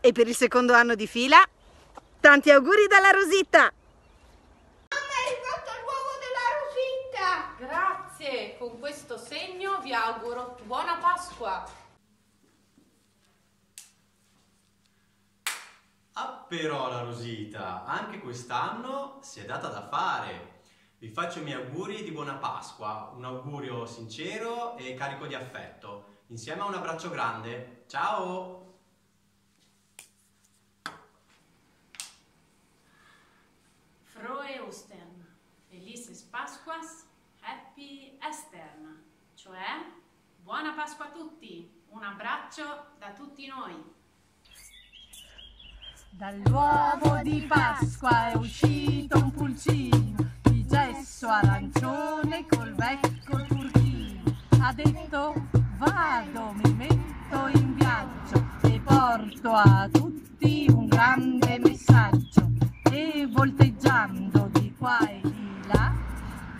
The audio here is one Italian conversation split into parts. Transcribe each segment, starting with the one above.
E per il secondo anno di fila, tanti auguri dalla Rosita! Mamma è arrivato l'uovo della Rosita! Grazie, con questo segno vi auguro buona Pasqua. Ah però la Rosita, anche quest'anno si è data da fare. Vi faccio i miei auguri di buona Pasqua, un augurio sincero e carico di affetto, insieme a un abbraccio grande. Ciao! Pasquas, Happy Estern, cioè buona Pasqua a tutti, un abbraccio da tutti noi. Dall'uovo di Pasqua è uscito un pulcino di gesso arancione col vecchio turchino. Ha detto vado, mi metto in viaggio e porto a tutti un grande messaggio. E volteggiando di qua e di là,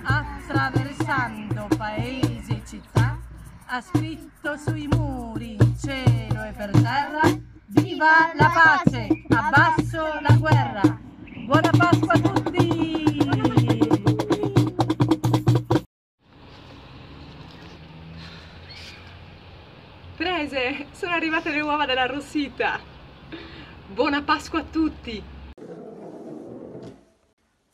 attraversando paesi e città, ha scritto sui muri, in cielo e per terra Viva la pace, abbasso la guerra. Buona Pasqua a tutti! Prese, sono arrivate le uova della Rosita. Buona Pasqua a tutti!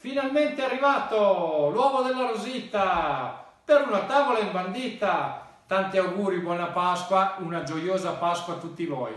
Finalmente è arrivato l'uovo della Rosita per una tavola imbandita. Tanti auguri, buona Pasqua, una gioiosa Pasqua a tutti voi.